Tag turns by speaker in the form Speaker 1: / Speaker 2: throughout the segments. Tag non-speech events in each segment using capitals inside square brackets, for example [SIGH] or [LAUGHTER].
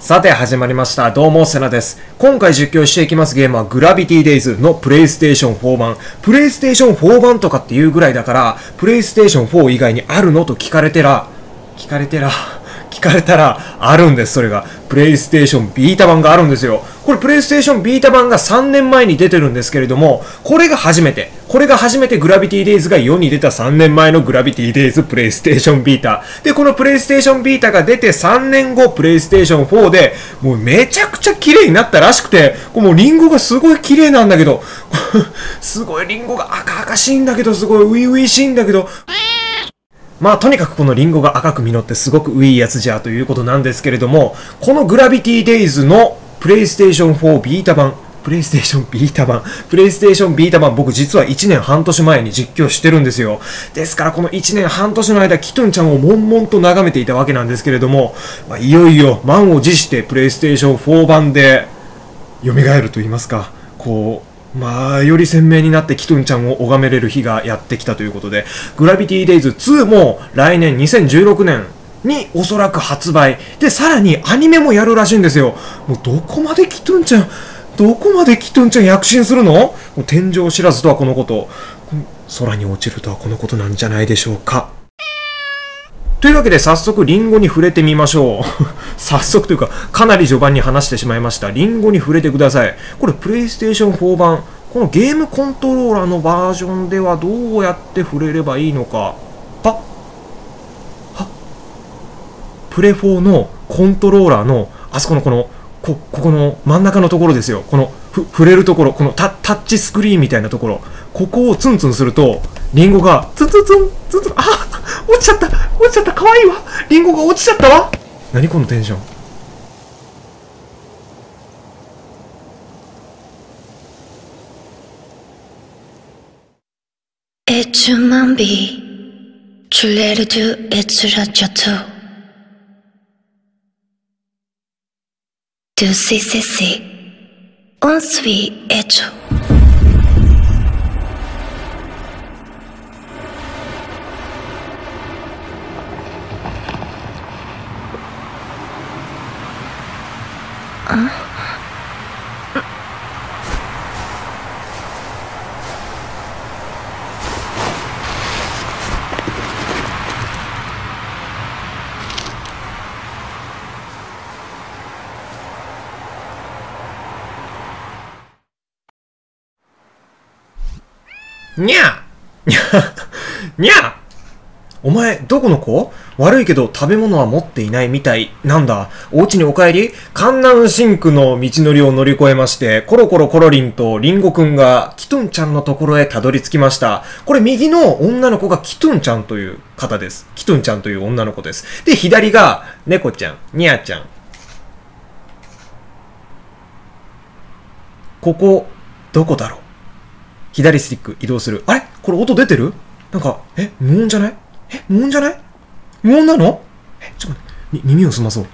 Speaker 1: さて始まりました。どうも、セナです。今回実況していきますゲームはグラビティデイズのプレイステーション4版。プレイステーション4版とかっていうぐらいだから、プレイステーション4以外にあるのと聞かれてら、聞かれてら、聞かれたら、あるんです、それが。プレイステーションビータ版があるんですよ。これ、プレイステーションビータ版が3年前に出てるんですけれども、これが初めて。これが初めてグラビティデイズが世に出た3年前のグラビティデイズプレイステーションビータ。で、このプレイステーションビータが出て3年後、プレイステーション4で、もうめちゃくちゃ綺麗になったらしくて、こもうリンゴがすごい綺麗なんだけど、[LAUGHS] すごいリンゴが赤々しいんだけど、すごい初々しいんだけど、まあとにかくこのリンゴが赤く実ってすごくウィいやつじゃということなんですけれども、このグラビティデイズのプレイステーション4ビータ版、プレイステーションビータ版、プレイステーションビータ版、僕実は1年半年前に実況してるんですよ。ですからこの1年半年の間、キトゥンちゃんを悶々と眺めていたわけなんですけれども、まあ、いよいよ満を持してプレイステーション4版で蘇ると言いますか、こう、まあ、より鮮明になってキトゥンちゃんを拝めれる日がやってきたということで、グラビティデイズ2も来年2016年におそらく発売。で、さらにアニメもやるらしいんですよ。もうどこまでキトゥンちゃん、どこまでキトゥンちゃん躍進するの？もう天井知らずとはこのこと。空に落ちるとはこのことなんじゃないでしょうか。というわけで早速リンゴに触れてみましょう。[LAUGHS] 早速というか、かなり序盤に話してしまいました。リンゴに触れてください。これ、プレイステーション4版。このゲームコントローラーのバージョンではどうやって触れればいいのか。ははプレ4のコントローラーの、あそこのこの、こ、ここの真ん中のところですよ。この、触れるところ、このタタッチスクリーンみたいなところ。ここをツンツンすると、リンゴが、ツンツンツン、ツンツン、あ落ちちゃった。落ちちゃった。可愛いわ。リンゴが落ちちゃったわ。何このテンション？
Speaker 2: えちゅまんびチュレルドゥエツラチャトドゥシ
Speaker 1: セシオンスウィエチュにゃ [LAUGHS] お前、どこの子？悪いけど食べ物は持っていないみたい。なんだ？お家にお帰り？観南シンクの道のりを乗り越えまして、コロコロコロリンとリンゴくんがキトゥンちゃんのところへたどり着きました。これ右の女の子がキトゥンちゃんという方です。キトゥンちゃんという女の子です。で、左が猫ちゃん、ニャちゃん。ここ、どこだろう？左スティック移動する。あれ？これ音出てる？なんか、え？無音じゃない？え無音じゃない？無音なの？えちょっと待って、耳を澄まそう。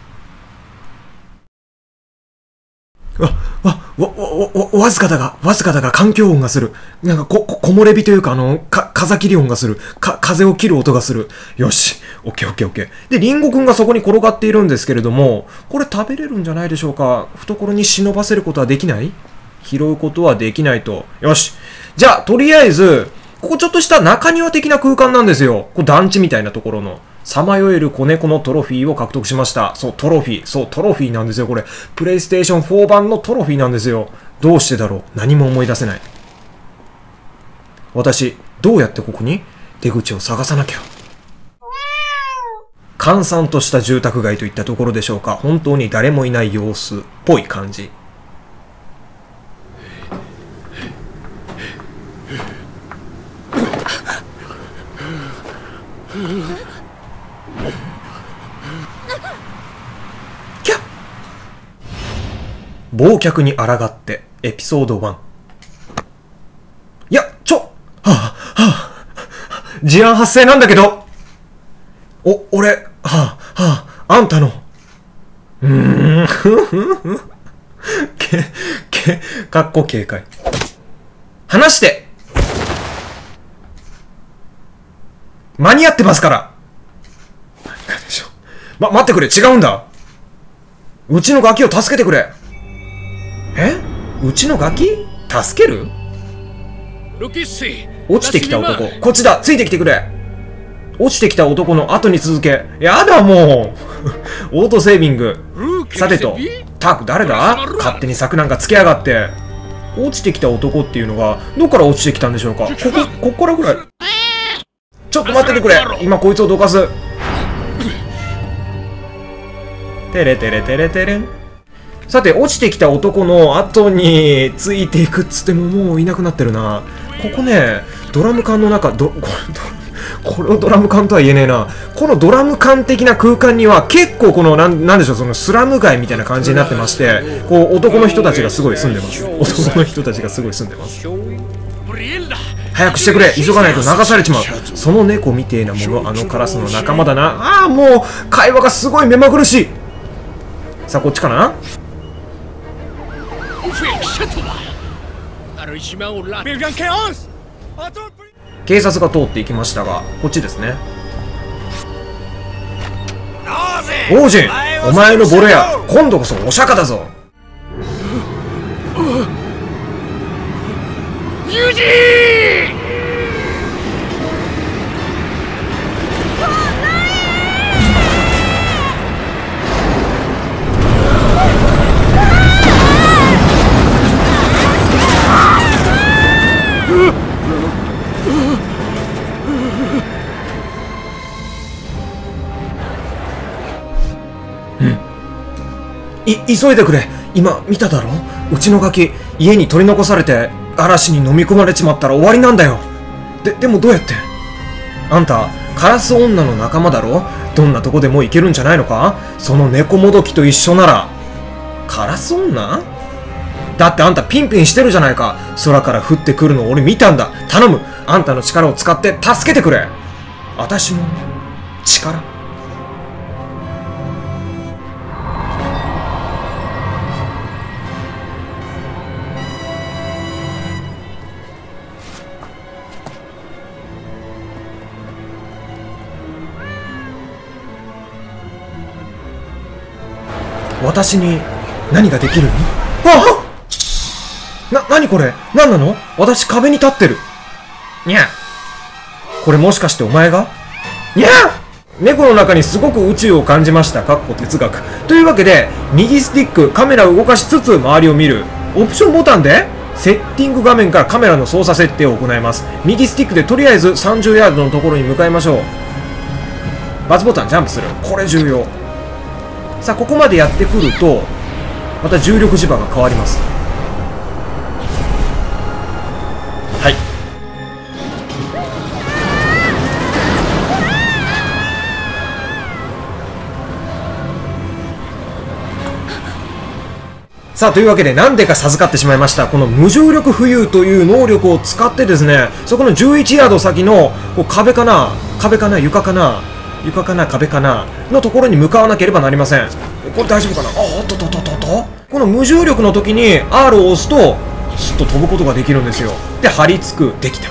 Speaker 1: わ、わ、わ、わ、わ、わずかだが、わずかだが環境音がする。なんか、こ、こ、木漏れ日というか、あの、か、風切り音がする。か、風を切る音がする。よし。オッケーオッケーオッケー。で、リンゴくんがそこに転がっているんですけれども、これ食べれるんじゃないでしょうか？懐に忍ばせることはできない？拾うことはできないと。よし。じゃあ、とりあえず、ここちょっとした中庭的な空間なんですよ。こう団地みたいなところの。さまよえる子猫のトロフィーを獲得しました。そう、トロフィー。そう、トロフィーなんですよ、これ。プレイステーション4版のトロフィーなんですよ。どうしてだろう何も思い出せない。私、どうやってここに？出口を探さなきゃ。閑散とした住宅街といったところでしょうか。本当に誰もいない様子っぽい感じ。忘却に抗ってエピソード1いやちょはあ、はあ、事案発生なんだけど。お、俺、はあ、はあ、あんたの、うーん、け、け、かっこ警戒。話して。間に合ってますから。何がでしょう。ま、待ってくれ、違うんだ。うちのガキを助けてくれ。え？うちのガキ？助ける?落ちてきた男。こっちだついてきてくれ落ちてきた男の後に続け。やだもう [LAUGHS] オートセービング。さてと、タク誰だ？勝手に柵なんかつけやがって。落ちてきた男っていうのが、どっから落ちてきたんでしょうか？ここ、こっからぐらい。ちょっと待っててくれ今こいつをどかす。てれてれてれてれん。さて、落ちてきた男の後についていくっつってももういなくなってるな。ここね、ドラム缶の中、ど、これ、どこれをドラム缶とは言えねえな。このドラム缶的な空間には結構この、なん、なんでしょう、そのスラム街みたいな感じになってまして、こう男の人たちがすごい住んでます。男の人たちがすごい住んでます。早くしてくれ急がないと流されちまうその猫みてえなものあのカラスの仲間だなああもう会話がすごい目まぐるしいさあこっちかな？警察が通っていきましたがこっちですね。王子お前のボロや今度こそお釈迦だぞ。
Speaker 3: Yuji!
Speaker 1: 急いでくれ。今見ただろ？うちのガキ家に取り残されて嵐に飲み込まれちまったら終わりなんだよ。ででもどうやって？あんたカラス女の仲間だろ？どんなとこでも行けるんじゃないのか？その猫もどきと一緒なら。カラス女？だってあんたピンピンしてるじゃないか。空から降ってくるの俺見たんだ。頼む。あんたの力を使って助けてくれ。私の力。私に何ができるの？ああな、なにこれ？何なの？私壁に立ってる。にゃこれもしかしてお前が？にゃ猫の中にすごく宇宙を感じました。かっこ哲学。というわけで、右スティック、カメラを動かしつつ周りを見る。オプションボタンで、セッティング画面からカメラの操作設定を行います。右スティックでとりあえず30ヤードのところに向かいましょう。バツボタンジャンプする。これ重要。さあここまでやってくるとまた重力磁場が変わります。はい。さあというわけでなんでか授かってしまいましたこの無重力浮遊という能力を使ってですねそこの11ヤード先のこう壁かな壁かな床かな床かな壁かなのところに向かわなければなりません。これ大丈夫かな？あおっとっとっとっとこの無重力の時に R を押すとスッと飛ぶことができるんですよ。で張り付く。できた。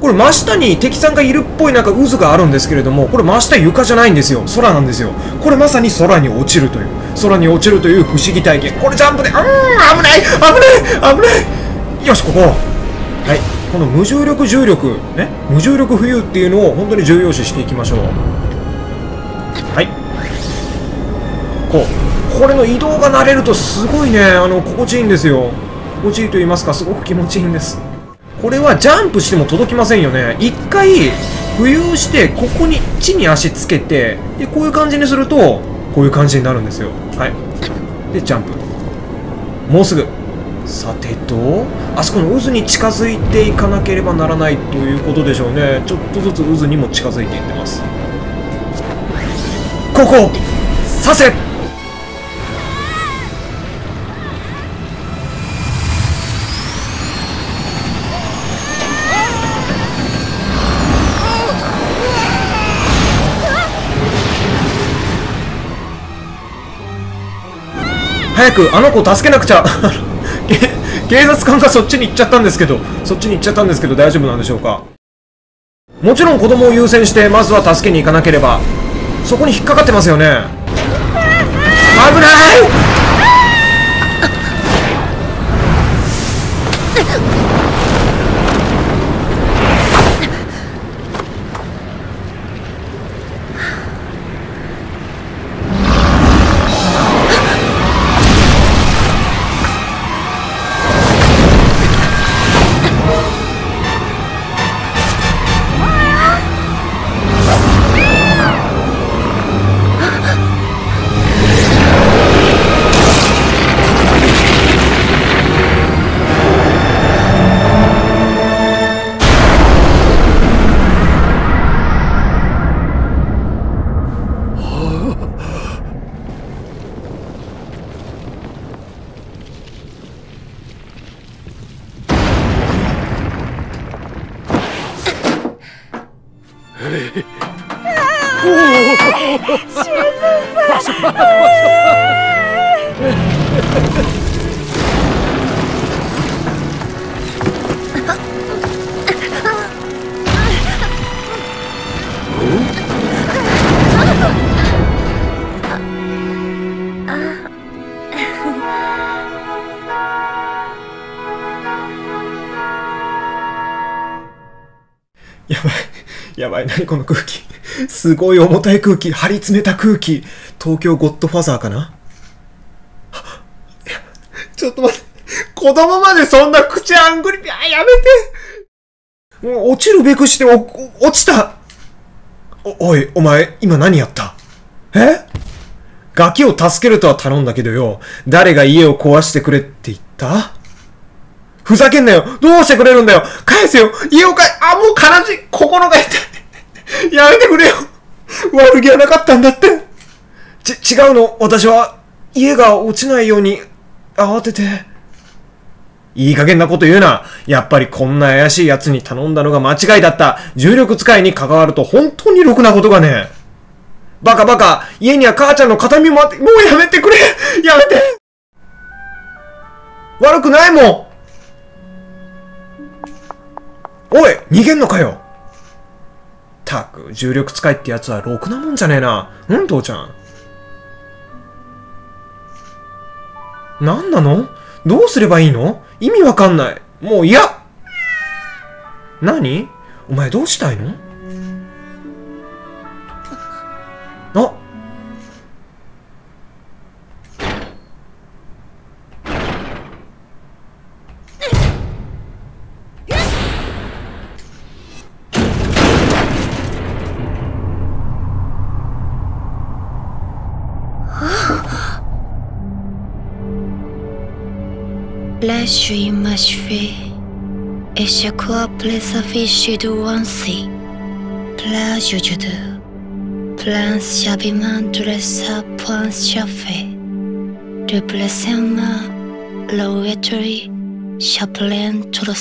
Speaker 1: これ真下に敵さんがいるっぽいなんか渦があるんですけれどもこれ真下床じゃないんですよ。空なんですよ。これまさに空に落ちるという。空に落ちるという不思議体験。これジャンプで。うーん危ない。危ない。危ない。よしここ。はい。この無重力重力。ね？無重力浮遊っていうのを本当に重要視していきましょう。はい。こう。これの移動が慣れるとすごいね。あの心地いいんですよ。心地いいと言いますかすごく気持ちいいんです。これはジャンプしても届きませんよね。一回浮遊してここに地に足つけてでこういう感じにするとこういう感じになるんですよ。はい。でジャンプ。もうすぐ。さてとあそこの渦に近づいていかなければならないということでしょうね。ちょっとずつ渦にも近づいていってます。ここさせ早くあの子を助けなくちゃ。[LAUGHS] 警察官がそっちに行っちゃったんですけど。そっちに行っちゃったんですけど大丈夫なんでしょうか？もちろん子供を優先してまずは助けに行かなければ。そこに引っかかってますよね。啊啊啊啊啊啊啊啊やばい。何この空気。すごい重たい空気。張り詰めた空気。東京ゴッドファザーかな？ちょっと待って。子供までそんな口あんぐり、あ、やめて。もう落ちるべくして、お落ちた。お、おい、お前、今何やった？え？ガキを助けるとは頼んだけどよ。誰が家を壊してくれって言った？ふざけんなよ。どうしてくれるんだよ。返せよ。家を返、あ、もう悲しい心が痛い。[LAUGHS] やめてくれよ。悪気はなかったんだって。ち、違うの。私は、家が落ちないように、慌てて。いい加減なこと言うな。やっぱりこんな怪しい奴に頼んだのが間違いだった。重力使いに関わると本当にろくなことがね。バカバカ、家には母ちゃんの形見もあって、もうやめてくれ。やめて。悪くないもん。おい逃げんのかよたく、重力使いってやつはろくなもんじゃねえな。うん、父ちゃん。何なの？どうすればいいの？意味わかんない。もう嫌何？お前どうしたいの？
Speaker 2: leży i ma świ. I się kłople zawiszy do łąsi. Plażu judu. Plans siabiman dresa plans siafy. De blessema, lo etri, chaplain to the